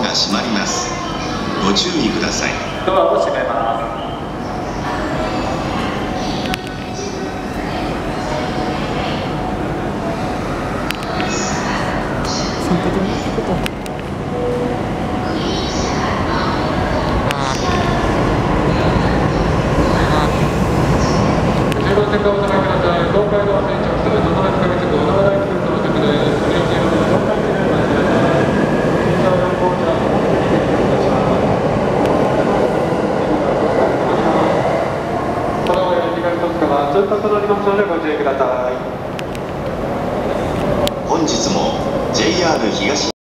が閉まります。ご注意ください。ドアを閉めます。参加でもってこと。10番線がお下がりください。東海道線直する野々中上地区小田原駅ルートの着ですオレンジ色の4回転のです緊張の紅茶を持ってきてくださいこの上東戸塚は通過となりますのでご注意ください本日も JR 東